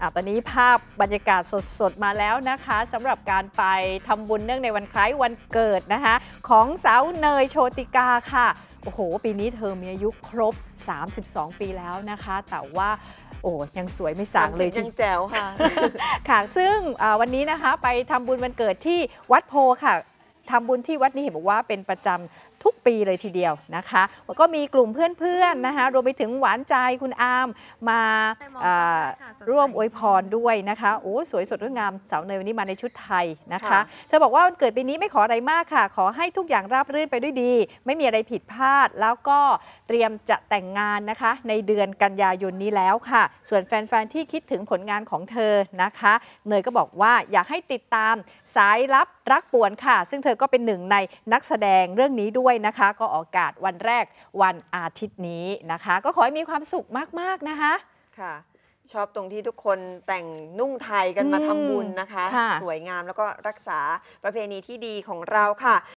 อะตอนนี้ภาพบรรยากาศสดๆ มาแล้วนะคะสำหรับการไปทำบุญเนื่องในวันคล้ายวันเกิดนะคะ ของสาวเนยโชติกาค่ะ โอ้โห ปีนี้เธอมีอายุครบ 32 ปีแล้วนะคะ แต่ว่าโอ้ยังสวยไม่สางเลย30ยังแจ๋วค่ะ ค่ะ ซึ่งอ่าวันนี้นะคะไปทำบุญวันเกิดที่วัดโพค่ะทำบุญที่วัดนี้เห็นบอกว่าเป็นประจำทุกปีเลยทีเดียวนะคะแล้วก็มีกลุ่มเพื่อนๆนะคะรวมไปถึงหวานใจคุณอามมาอ่า ร่วมอวยพรด้วยนะคะโอ้สวยสดงดงามสาวเนยวันนี้มาในชุดไทยนะคะค่ะเธอบอกว่าวันเกิดปีนี้ไม่ขออะไรมากค่ะ ขอให้ทุกอย่างราบรื่นไปด้วยดี ไม่มีอะไรผิดพลาด แล้วก็เตรียมจะแต่งงานนะคะ ในเดือนกันยายนนี้แล้วค่ะ ส่วนแฟนๆที่คิดถึงผลงานของเธอนะคะ เนยก็บอกว่าอยากให้ติดตามสายลับรักป่วนค่ะ ซึ่งเธอก็เป็นหนึ่งในนักแสดงเรื่องนี้ด้วยนะคะ ก็ออกอากาศวันแรกวันอาทิตย์นี้นะคะ ก็ขอให้มีความสุขมากๆนะคะค่ะ ชอบตรงที่ทุกคนแต่งนุ่งไทยกันมาอืมทำบุญนะคะ ค่ะ สวยงามแล้วก็รักษาประเพณีที่ดีของเราค่ะ